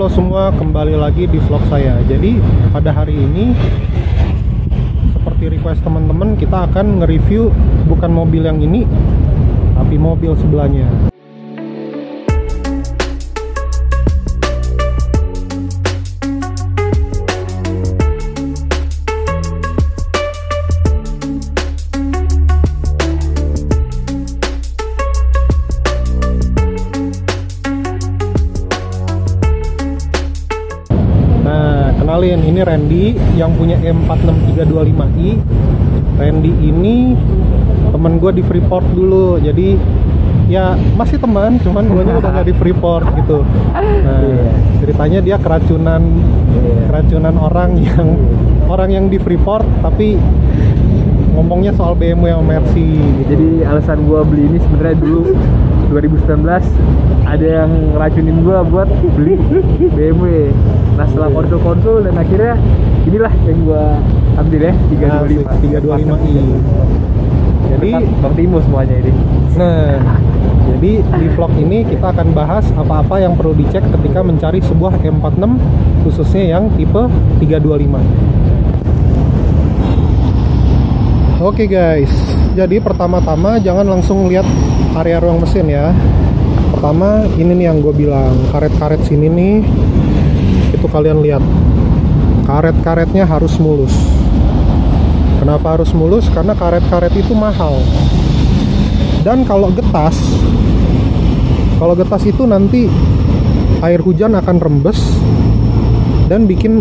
halo semua, kembali lagi di vlog saya. Jadi pada hari ini seperti request teman-teman, kita akan nge-review bukan mobil yang ini, tapi mobil sebelahnya. Ini Randy yang punya M46325i. Randy ini temen gue di Freeport dulu, jadi ya masih teman, cuman gue udah nggak di Freeport gitu. Nah, Iya. ceritanya dia keracunan, Iya. keracunan orang yang orang yang di Freeport, tapi ngomongnya soal BMW sama Mercy. Gitu. Jadi alasan gua beli ini sebenarnya dulu 2019 ada yang ngeracunin gua buat beli BMW. Nah setelah konsul-konsul dan akhirnya inilah yang gua ambil ya 325 325i. Jadi Berkat Bang Timo semuanya ini. Nah, jadi di vlog ini kita akan bahas apa-apa yang perlu dicek ketika mencari sebuah M46 khususnya yang tipe 325. Oke guys, jadi pertama-tama jangan langsung lihat area ruang mesin ya. Pertama ini nih yang gue bilang karet-karet sini nih itu kalian lihat karet-karetnya harus mulus. Kenapa harus mulus? Karena karet-karet itu mahal. Dan kalau getas, kalau getas itu nanti air hujan akan rembes dan bikin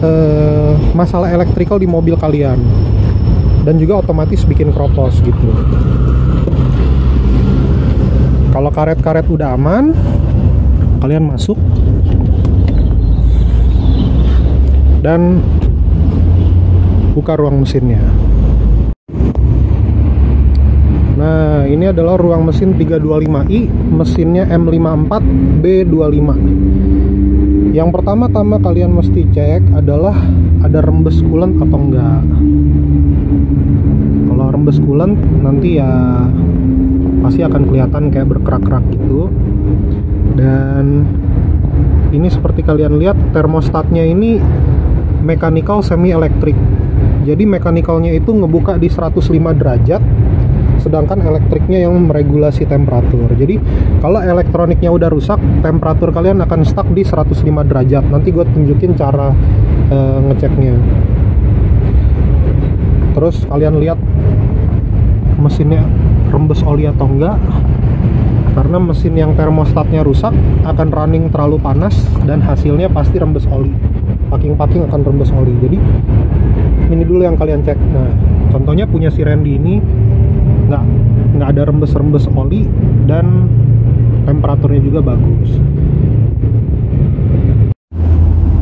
eh, masalah elektrikal di mobil kalian. Dan juga otomatis bikin kropos gitu. Kalau karet-karet udah aman, kalian masuk dan buka ruang mesinnya. Nah, ini adalah ruang mesin 325i, mesinnya M54B25. Yang pertama-tama kalian mesti cek adalah ada rembes coolant atau enggak. Kalau rembes coolant nanti ya pasti akan kelihatan kayak berkerak-kerak gitu. Dan ini seperti kalian lihat termostatnya ini mechanical semi elektrik. Jadi mekanikalnya itu ngebuka di 105 derajat sedangkan elektriknya yang meregulasi temperatur. Jadi kalau elektroniknya udah rusak, temperatur kalian akan stuck di 105 derajat. Nanti gue tunjukin cara eh, ngeceknya. Terus kalian lihat mesinnya rembes oli atau enggak. Karena mesin yang termostatnya rusak akan running terlalu panas dan hasilnya pasti rembes oli. Packing-packing akan rembes oli. Jadi ini dulu yang kalian cek. Nah, contohnya punya si Randy ini nggak nggak ada rembes-rembes oli dan temperaturnya juga bagus.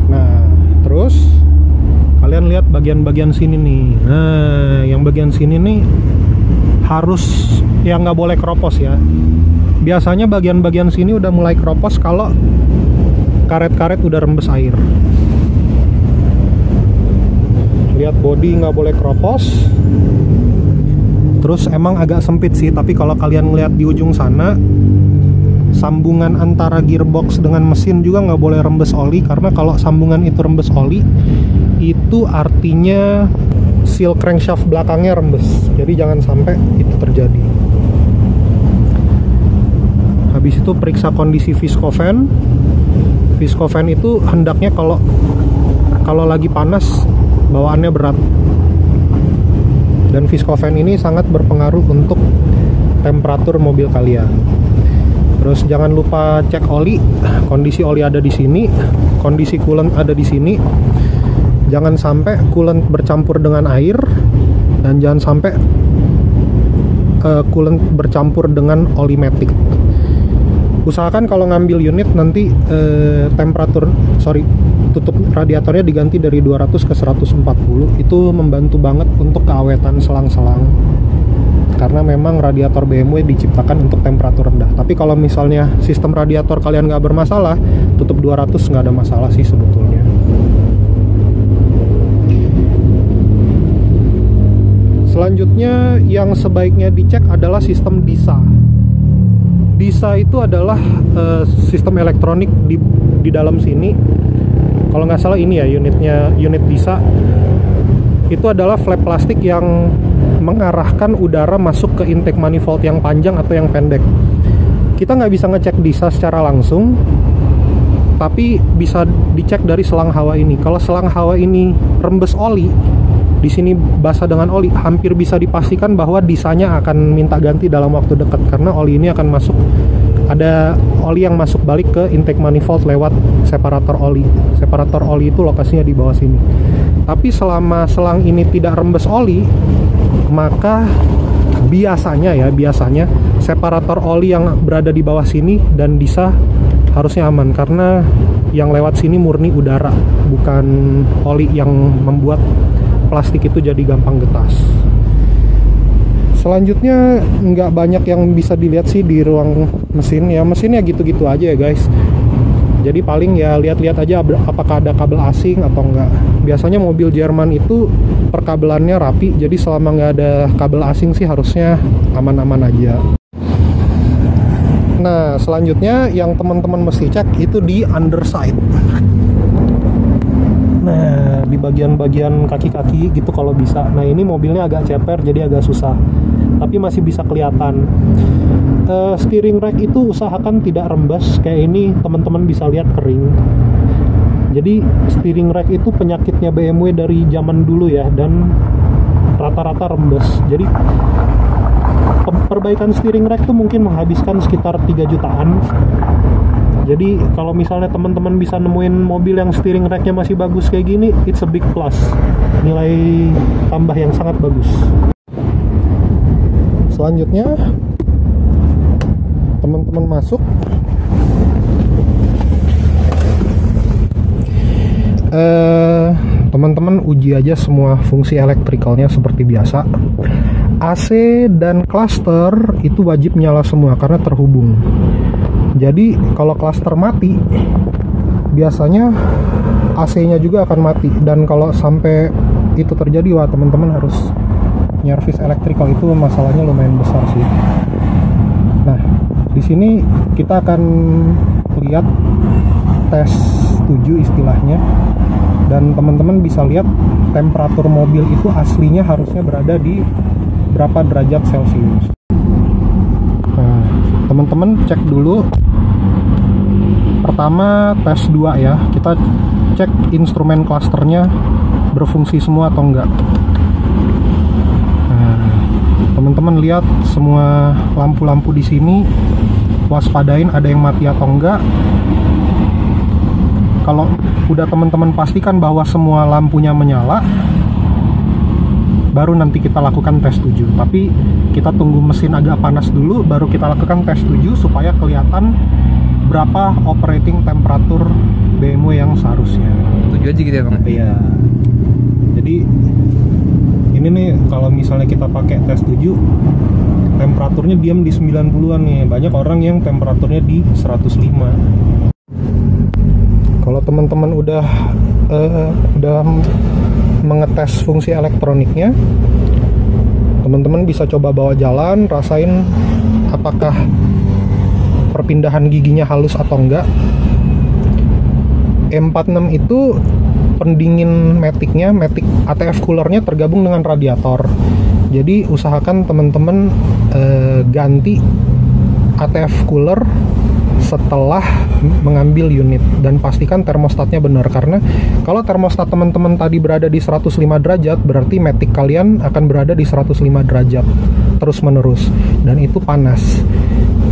Nah, terus kalian lihat bagian-bagian sini nih. Nah, yang bagian sini nih harus yang nggak boleh keropos ya. Biasanya bagian-bagian sini udah mulai keropos kalau karet-karet udah rembes air. Lihat body nggak boleh keropos, Terus emang agak sempit sih, tapi kalau kalian ngeliat di ujung sana, sambungan antara gearbox dengan mesin juga nggak boleh rembes oli karena kalau sambungan itu rembes oli, itu artinya seal crankshaft belakangnya rembes. Jadi jangan sampai itu terjadi. Habis itu periksa kondisi viscovan. Viscovan itu hendaknya kalau kalau lagi panas bawaannya berat dan viscovan ini sangat berpengaruh untuk temperatur mobil kalian. Terus jangan lupa cek oli, kondisi oli ada di sini, kondisi coolant ada di sini. Jangan sampai coolant bercampur dengan air dan jangan sampai uh, coolant bercampur dengan oli matic. Usahakan kalau ngambil unit nanti uh, temperatur sorry tutup radiatornya diganti dari 200 ke 140 itu membantu banget untuk keawetan selang-selang. Karena memang radiator BMW diciptakan untuk temperatur rendah. Tapi kalau misalnya sistem radiator kalian nggak bermasalah tutup 200 nggak ada masalah sih sebetulnya. Selanjutnya yang sebaiknya dicek adalah sistem DISA DISA itu adalah uh, sistem elektronik di di dalam sini. Kalau nggak salah ini ya unitnya unit DISA itu adalah flap plastik yang mengarahkan udara masuk ke intake manifold yang panjang atau yang pendek. Kita nggak bisa ngecek DISA secara langsung, tapi bisa dicek dari selang hawa ini. Kalau selang hawa ini rembes oli, di sini basah dengan oli, hampir bisa dipastikan bahwa disanya akan minta ganti dalam waktu dekat karena oli ini akan masuk ada oli yang masuk balik ke intake manifold lewat separator oli. Separator oli itu lokasinya di bawah sini. Tapi selama selang ini tidak rembes oli, maka biasanya ya, biasanya separator oli yang berada di bawah sini dan bisa harusnya aman karena yang lewat sini murni udara bukan oli yang membuat plastik itu jadi gampang getas selanjutnya nggak banyak yang bisa dilihat sih di ruang mesin. Ya mesinnya gitu-gitu aja ya guys. Jadi paling ya lihat-lihat aja apakah ada kabel asing atau enggak biasanya mobil Jerman itu perkabelannya rapi jadi selama nggak ada kabel asing sih harusnya aman-aman aja. Nah, selanjutnya yang teman-teman mesti cek itu di underside. Nah, di bagian-bagian kaki-kaki gitu kalau bisa. Nah, ini mobilnya agak ceper jadi agak susah. Tapi masih bisa kelihatan. Uh, steering rack itu usahakan tidak rembes kayak ini teman-teman bisa lihat kering. Jadi steering rack itu penyakitnya BMW dari zaman dulu ya dan rata-rata rembes. Jadi perbaikan steering rack tuh mungkin menghabiskan sekitar 3 jutaan jadi kalau misalnya teman-teman bisa nemuin mobil yang steering racknya masih bagus kayak gini it's a big plus. Nilai tambah yang sangat bagus. Selanjutnya teman-teman masuk. Uh, teman-teman uji aja semua fungsi elektrikalnya seperti biasa. AC dan cluster itu wajib nyala semua karena terhubung. Jadi kalau cluster mati, biasanya AC-nya juga akan mati. Dan kalau sampai itu terjadi wah teman-teman harus nyervis elektrikal itu masalahnya lumayan besar sih. Nah, di sini kita akan lihat tes 7 istilahnya. Dan teman-teman bisa lihat temperatur mobil itu aslinya harusnya berada di berapa derajat celcius teman-teman cek dulu. Pertama tes 2 ya. Kita cek instrumen klasternya berfungsi semua atau enggak. Nah teman-teman lihat semua lampu-lampu di sini. Waspadain ada yang mati atau enggak. Kalau udah teman-teman pastikan bahwa semua lampunya menyala baru nanti kita lakukan tes 7 tapi kita tunggu mesin agak panas dulu baru kita lakukan tes 7 supaya kelihatan berapa operating temperatur BMW yang seharusnya. 7 aja gitu ya bang? iya. Jadi ini nih kalau misalnya kita pakai tes 7 temperaturnya diam di 90-an nih. Banyak orang yang temperaturnya di 105 kalau teman-teman udah uh, udah mengetes fungsi elektroniknya teman-teman bisa coba bawa jalan rasain apakah perpindahan giginya halus atau enggak. M46 itu pendingin metiknya metik ATF coolernya tergabung dengan radiator. Jadi usahakan teman-teman eh, ganti ATF cooler setelah mengambil unit. Dan pastikan termostatnya benar karena kalau termostat teman-teman tadi berada di 105 derajat berarti metik kalian akan berada di 105 derajat terus menerus dan itu panas.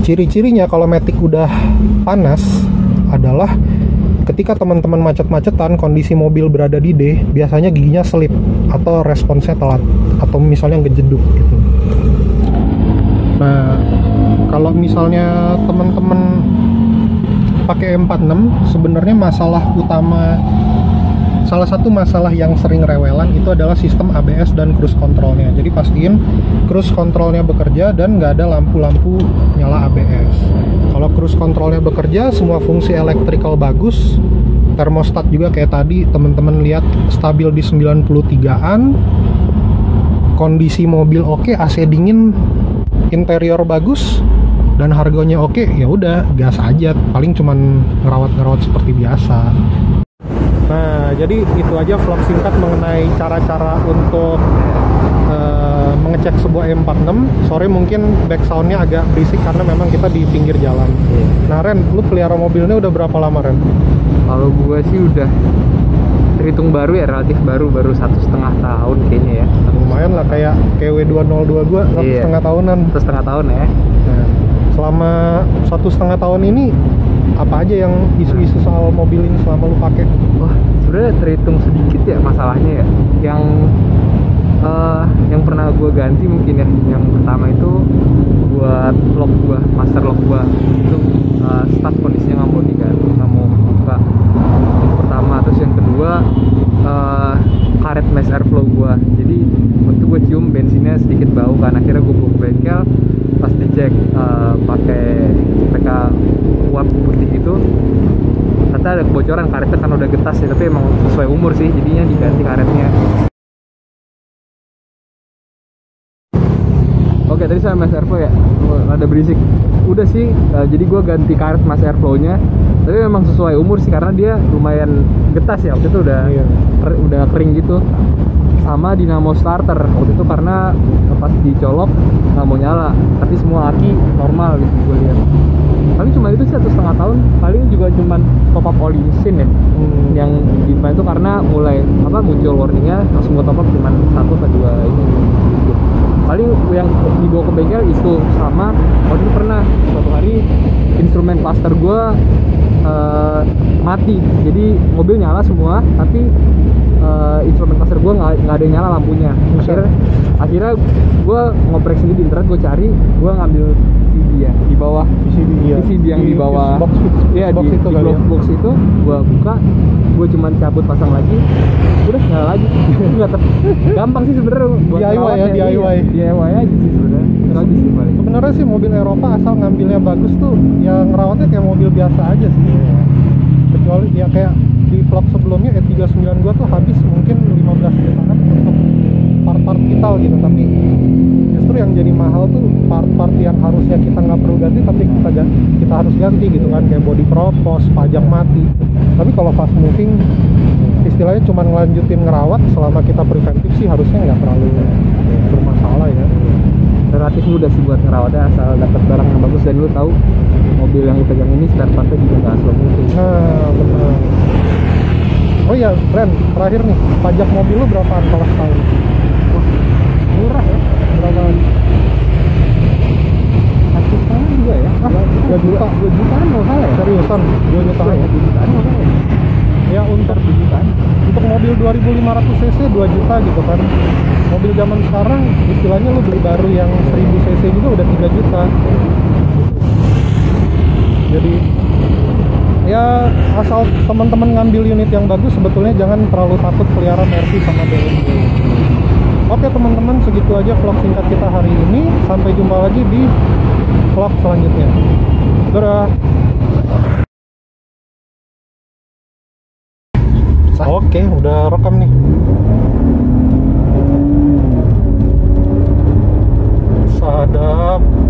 Ciri-cirinya kalau metik udah panas adalah ketika teman-teman macet-macetan kondisi mobil berada di D biasanya giginya selip atau responsnya telat atau misalnya ngejeduk gitu. Nah kalau misalnya teman-teman pakai M46 sebenarnya masalah utama salah satu masalah yang sering rewelan itu adalah sistem ABS dan cruise controlnya. Jadi pastiin cruise controlnya bekerja dan nggak ada lampu-lampu nyala ABS kalau cruise controlnya bekerja semua fungsi elektrikal bagus termostat juga kayak tadi teman-teman lihat stabil di 93an kondisi mobil oke AC dingin interior bagus dan harganya oke ya udah gas aja. Paling cuman ngerawat-ngerawat seperti biasa. Nah jadi itu aja vlog singkat mengenai cara-cara untuk eh, mengecek sebuah M46 sorry mungkin back soundnya agak berisik karena memang kita di pinggir jalan. Nah Ren lu pelihara mobilnya udah berapa lama Ren? Kalau gue sih udah terhitung baru ya relatif baru baru satu setengah tahun kayaknya ya. Lumayan lah kayak KW202 gua satu Iya. setengah tahunan. Satu setengah tahun ya selama satu setengah tahun ini apa aja yang isu-isu soal mobil ini selama lu pakai? wah sebenarnya terhitung sedikit ya masalahnya ya. Yang eh, yang pernah gue ganti mungkin ya. Yang pertama itu buat lock gua master lock gua. Itu eh, start kondisinya nggak mau diganti nggak mau buka. Itu pertama terus yang kedua eh, karet mass airflow gua. Jadi waktu gue cium bensinnya sedikit bau kan akhirnya gue bawa ke bengkel pas dicek eh, pakai PK uap putih itu ternyata ada kebocoran karetnya kan udah getas ya tapi emang sesuai umur sih jadinya diganti karetnya. Oke tadi saya Mas Airflow ya Rada berisik. Udah sih eh, Jadi gue ganti karet Mas Airflow nya Tapi memang sesuai umur sih Karena dia lumayan getas ya Waktu itu udah Iya. ker- udah kering gitu Sama dinamo starter. Waktu itu karena pas dicolok nggak mau nyala. Tapi semua aki normal gitu gue lihat. Paling cuma itu sih satu setengah tahun. Paling juga cuman top up oli mesin ya. Hmm. yang di depan itu karena mulai apa muncul warningnya langsung gue top up cuma satu atau dua ini. Gitu. paling yang dibawa ke bengkel itu sama. Waktu itu pernah suatu hari instrumen cluster gue eh, mati. Jadi mobil nyala semua tapi eh, instrumen cluster gue nggak ada yang nyala lampunya akhirnya akhirnya gue ngoprek sendiri di internet gue cari gue ngambil CD ya di bawah PCB iya. PCB yang di bawah box, Iya box di, itu di kali ya. glove box itu gua buka gua cuman cabut pasang lagi udah nyala lagi nggak ter gampang sih sebenarnya buat DIY ya. DIY. Iya, DIY aja sih sebenarnya sih paling Sebenarnya sih mobil Eropa asal ngambilnya bagus tuh ya ngerawatnya kayak mobil biasa aja sih. Kecuali ya kayak di vlog sebelumnya E39 gua tuh habis mungkin 15 jutaan untuk part-part vital gitu tapi justru yang jadi mahal tuh part-part yang harusnya kita nggak perlu ganti tapi kita gan- kita harus ganti gitu kan kayak body propos, pajak mati. Tapi kalau fast moving istilahnya cuma ngelanjutin ngerawat selama kita preventif sih harusnya nggak terlalu bermasalah ya. relatif mudah sih buat ngerawatnya asal dapat barang yang bagus dan lu tahu mobil yang lu pegang ini spare partnya juga nggak slow moving Nah, benar. Oh iya, Ren, terakhir nih, pajak mobil lu berapa kalau setahun? murah ya Berapa? satu setengah juga ya Ah, dua juta. dua jutaan nggak salah ya Seriusan, 2 juta Dua ya? dua jutaan nggak salah ya Ya untuk dua jutaan untuk mobil 2500 cc 2 juta gitu kan. Mobil zaman sekarang istilahnya lu beli baru yang 1000 cc juga udah 3 juta. Jadi ya asal teman-teman ngambil unit yang bagus sebetulnya jangan terlalu takut pelihara Mercy sama BMW. Oke teman-teman segitu aja vlog singkat kita hari ini. Sampai jumpa lagi di vlog selanjutnya. Dadah. Oke, udah rekam nih. Sadap.